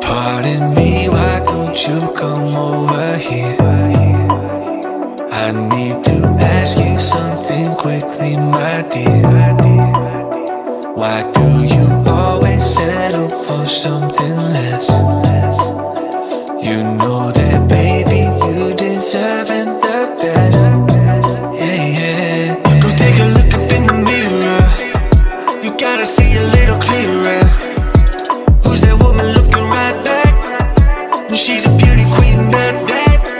Pardon me, why don't you come over here? I need to ask you something quickly, my dear. Why do you always settle for something less? You know that, baby, you deserve it. see a little clearer Who's that woman looking right back? She's a beauty queen, bad, bad